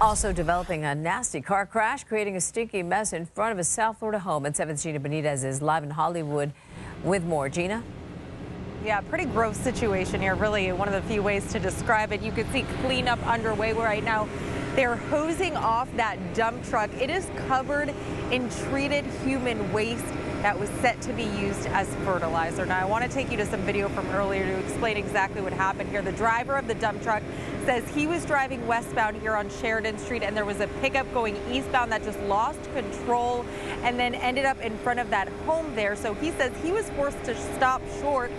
Also developing a nasty car crash, creating a stinky mess in front of a South Florida home. And 7's Gina Benitez is live in Hollywood with more. Gina? Yeah, pretty gross situation here. Really, one of the few ways to describe it. You can see cleanup underway right now. They're hosing off that dump truck. It is covered in treated human waste that was set to be used as fertilizer. Now, I want to take you to some video from earlier to explain exactly what happened here. The driver of the dump truck says he was driving westbound here on Sheridan Street and there was a pickup going eastbound that just lost control and then ended up in front of that home there. So he says he was forced to stop short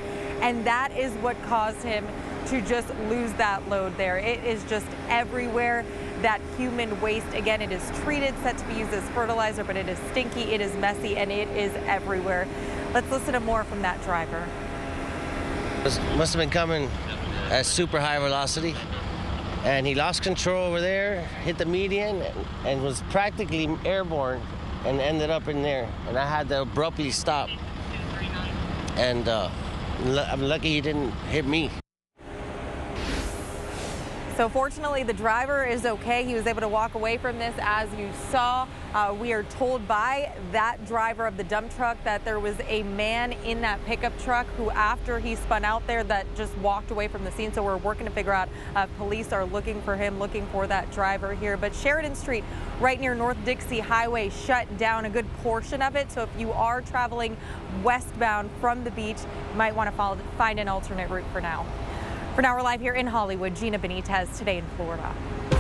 and that is what caused him to just lose that load there. It is just everywhere. That human waste, again, it is treated, set to be used as fertilizer, but it is stinky, it is messy, and it is everywhere. Let's listen to more from that driver. Must have been coming at super high velocity and he lost control over there, hit the median, and was practically airborne and ended up in there. And I had to abruptly stop. And uh, I'm lucky he didn't hit me. So fortunately, the driver is okay. He was able to walk away from this as you saw. Uh, we are told by that driver of the dump truck that there was a man in that pickup truck who, after he spun out there, that just walked away from the scene. So we're working to figure out uh, police are looking for him, looking for that driver here. But Sheridan Street, right near North Dixie Highway, shut down a good portion of it. So if you are traveling westbound from the beach, you might want to find an alternate route for now. For now, we're live here in Hollywood. Gina Benitez, today in Florida.